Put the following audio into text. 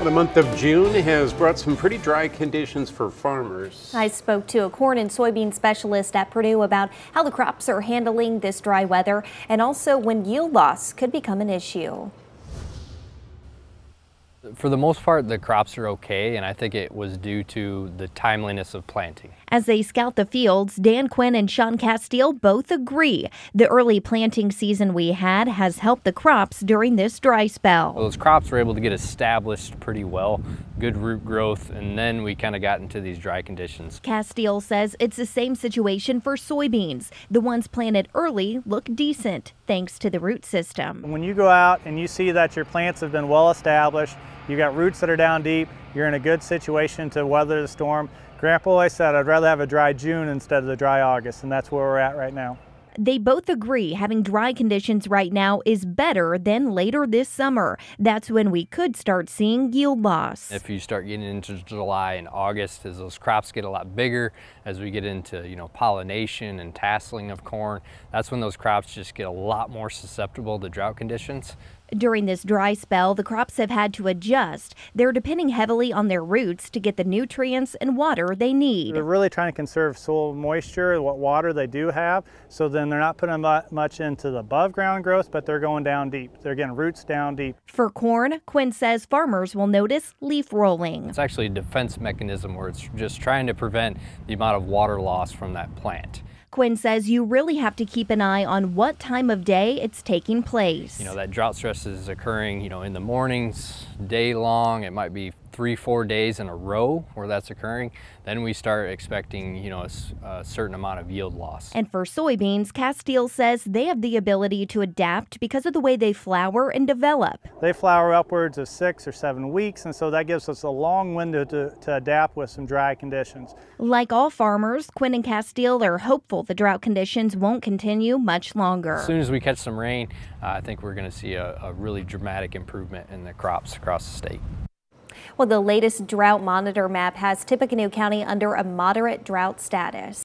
Well, the month of June has brought some pretty dry conditions for farmers. I spoke to a corn and soybean specialist at Purdue about how the crops are handling this dry weather and also when yield loss could become an issue. For the most part, the crops are okay, and I think it was due to the timeliness of planting. As they scout the fields, Dan Quinn and Shaun Casteel both agree the early planting season we had has helped the crops during this dry spell. Well, those crops were able to get established pretty well, good root growth, and then we kind of got into these dry conditions. Casteel says it's the same situation for soybeans. The ones planted early look decent thanks to the root system. When you go out and you see that your plants have been well established, you got roots that are down deep, you're in a good situation to weather the storm. Grandpa always said, I'd rather have a dry June instead of the dry August, and that's where we're at right now. They both agree having dry conditions right now is better than later this summer. That's when we could start seeing yield loss. If you start getting into July and August, as those crops get a lot bigger, as we get into you know pollination and tasseling of corn, that's when those crops just get a lot more susceptible to drought conditions. During this dry spell, the crops have had to adjust. They're depending heavily on their roots to get the nutrients and water they need. They're really trying to conserve soil moisture, what water they do have, so then they're not putting much into the above ground growth, but they're going down deep. They're getting roots down deep. For corn, Quinn says farmers will notice leaf rolling. It's actually a defense mechanism where it's just trying to prevent the amount of water loss from that plant. Quinn says you really have to keep an eye on what time of day it's taking place. You know, that drought stress is occurring, you know, in the mornings, day long. It might be three, four days in a row where that's occurring. Then we start expecting, you know, a, a certain amount of yield loss. And for soybeans, Casteel says they have the ability to adapt because of the way they flower and develop. They flower upwards of six or seven weeks, and so that gives us a long window to, to adapt with some dry conditions. Like all farmers, Quinn and Casteel are hopeful the drought conditions won't continue much longer. As soon as we catch some rain, uh, I think we're going to see a, a really dramatic improvement in the crops across the state. Well, the latest drought monitor map has Tippecanoe County under a moderate drought status.